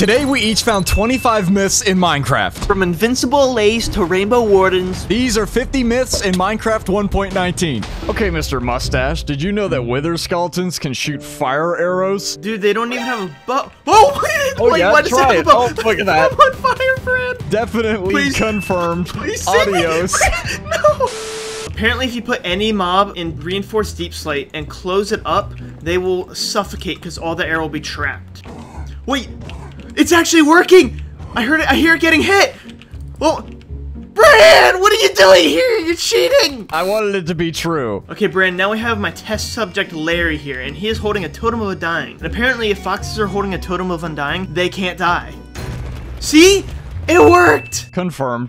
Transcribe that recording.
Today we each found 25 myths in Minecraft. From invincible lace to rainbow wardens. These are 50 myths in Minecraft 1.19. Okay, Mr. Mustache, did you know that wither skeletons can shoot fire arrows? Dude, they don't even have a bow. Oh, Oh, wait, yeah, why does try have it. a bow? Oh, look at that. I'm on fire, Fred. Definitely Please- confirmed. Please. Adios. no. Apparently, if you put any mob in reinforced deepslate and close it up, they will suffocate because all the air will be trapped. Wait, it's actually working! I heard it. I hear it getting hit. Well, Bran, what are you doing here? You're cheating. I wanted it to be true. Okay, Bran, now we have my test subject Larry here, and he is holding a totem of undying. And apparently, if foxes are holding a totem of undying, they can't die. See? It worked! Confirmed.